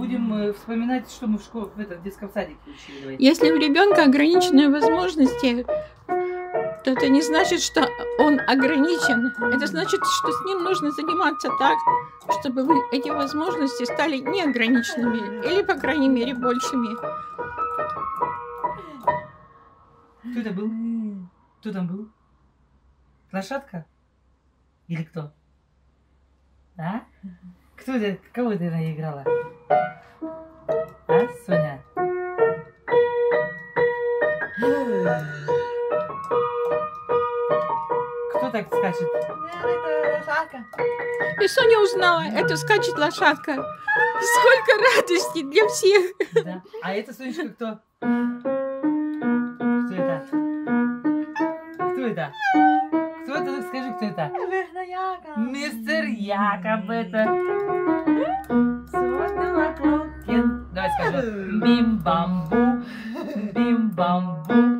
Будем э, вспоминать, что мы в школе, в, этом, в детском садике учили. Давайте. Если у ребенка ограниченные возможности, то это не значит, что он ограничен. Это значит, что с ним нужно заниматься так, чтобы вы- эти возможности стали неограниченными или, по крайней мере, большими. Кто это был? Кто там был? Лошадка? Или кто? А? Кто это? Кого ты наиграла? А, Соня? Кто так скачет? И Соня узнала, это скачет лошадка. Сколько радости для всех. Да. А это, Сонечка, кто? Кто это? Кто это? Кто это? Скажи, кто это? Мистер Якоб это. Bim bam boom, bim bam boom.